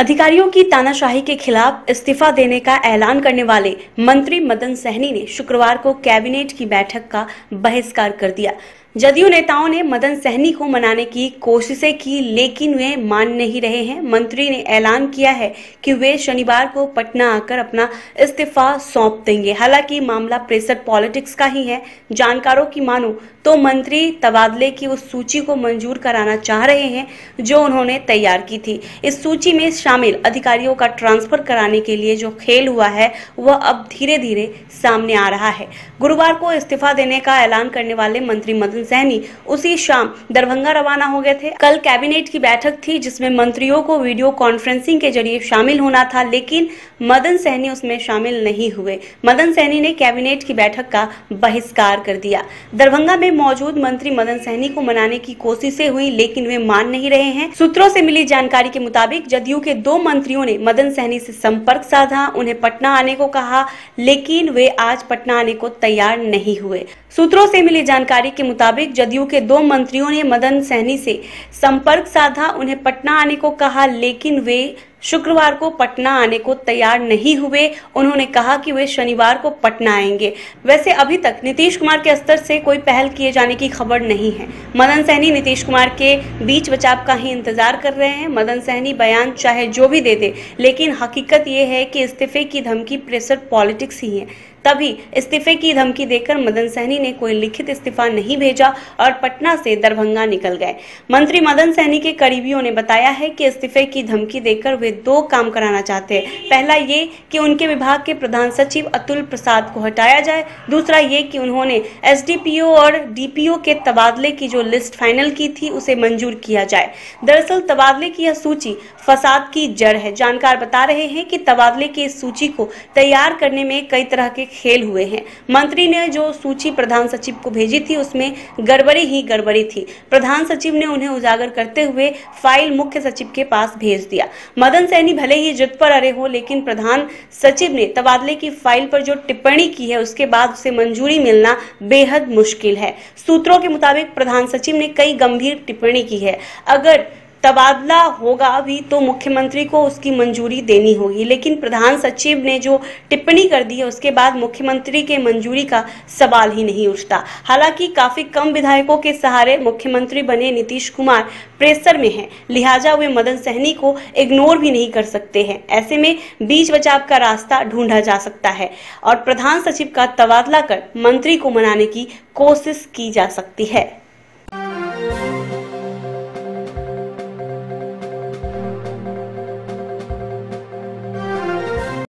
अधिकारियों की तानाशाही के खिलाफ इस्तीफा देने का ऐलान करने वाले मंत्री मदन सहनी ने शुक्रवार को कैबिनेट की बैठक का बहिष्कार कर दिया। जदयू नेताओं ने मदन सहनी को मनाने की कोशिशें की, लेकिन वे मान नहीं रहे हैं। मंत्री ने ऐलान किया है कि वे शनिवार को पटना आकर अपना इस्तीफा सौंप देंगे। हालाँकि मामला प्रेशर पॉलिटिक्स का ही है। जानकारों की मानो तो मंत्री तबादले की उस सूची को मंजूर कराना चाह रहे हैं जो उन्होंने तैयार की थी। इस सूची में शामिल अधिकारियों का ट्रांसफ़र कराने के लिए जो खेल हुआ है, वह अब धीरे धीरे सामने आ रहा है। गुरुवार को इस्तीफा देने का ऐलान करने वाले मंत्री मदन मदन सैनी उसी शाम दरभंगा रवाना हो गए थे। कल कैबिनेट की बैठक थी, जिसमें मंत्रियों को वीडियो कॉन्फ्रेंसिंग के ज़रिए शामिल होना था, लेकिन मदन सहनी उसमें शामिल नहीं हुए। मदन सहनी ने कैबिनेट की बैठक का बहिष्कार कर दिया। दरभंगा में मौजूद मंत्री मदन सहनी को मनाने की कोशिशें हुई, लेकिन वे मान नहीं रहे हैं। सूत्रों से मिली जानकारी के मुताबिक, जदयू के दो मंत्रियों ने मदन सहनी से संपर्क साधा, उन्हें पटना आने को कहा, लेकिन वे आज पटना आने को तैयार नहीं हुए। सूत्रों से मिली जानकारी के मुताबिक जदयू के दो मंत्रियों ने मदन सहनी से संपर्क साधा, उन्हें पटना आने को कहा, लेकिन वे शुक्रवार को पटना आने को तैयार नहीं हुए। उन्होंने कहा कि वे शनिवार को पटना आएँगे। वैसे अभी तक नीतीश कुमार के स्तर से कोई पहल किए जाने की खबर नहीं है। मदन सहनी नीतीश कुमार के बीच बचाव का ही इंतज़ार कर रहे हैं। मदन सहनी बयान चाहे जो भी दे दे, लेकिन हकीकत ये है कि इस्तीफे की धमकी, प्रेशर पॉलिटिक्स ही है। तभी इस्तीफे की धमकी देकर मदन सहनी ने कोई लिखित इस्तीफा नहीं भेजा और पटना से दरभंगा निकल गए। मंत्री मदन सहनी के करीबियों ने बताया है कि इस्तीफे की धमकी देकर वे दो काम कराना चाहते हैं। पहला ये कि उनके विभाग के प्रधान सचिव अतुल प्रसाद को हटाया जाए। दूसरा ये कि उन्होंने एसडीपीओ और डीपीओ के तबादले की जो लिस्ट फाइनल की थी, उसे मंजूर किया जाए। दरअसल तबादले की यह सूची फसाद की जड़ है। जानकार बता रहे हैं कि तबादले की इस सूची को तैयार करने में कई तरह के खेल हुए हैं। मंत्री ने जो सूची प्रधान सचिव को भेजी थी, उसमें गड़बड़ी ही गड़बड़ी थी। प्रधान सचिव ने उन्हें उजागर करते हुए फ़ाइल मुख्य सचिव के पास भेज दिया। मदन सैनी भले ही जिद पर अरे हो, लेकिन प्रधान सचिव ने तबादले की फ़ाइल पर जो टिप्पणी की है, उसके बाद उसे मंजूरी मिलना बेहद मुश्किल है। सूत्रों के मुताबिक प्रधान सचिव ने कई गंभीर टिप्पणी की है। अगर तबादला होगा भी तो मुख्यमंत्री को उसकी मंजूरी देनी होगी। लेकिन प्रधान सचिव ने जो टिप्पणी कर दी है, उसके बाद मुख्यमंत्री के मंजूरी का सवाल ही नहीं उठता। हालाँकि काफ़ी कम विधायकों के सहारे मुख्यमंत्री बने नीतीश कुमार प्रेशर में हैं। लिहाजा वे मदन सहनी को इग्नोर भी नहीं कर सकते हैं। ऐसे में बीच बचाव का रास्ता ढूंढा जा सकता है और प्रधान सचिव का तबादला कर मंत्री को मनाने की कोशिश की जा सकती है।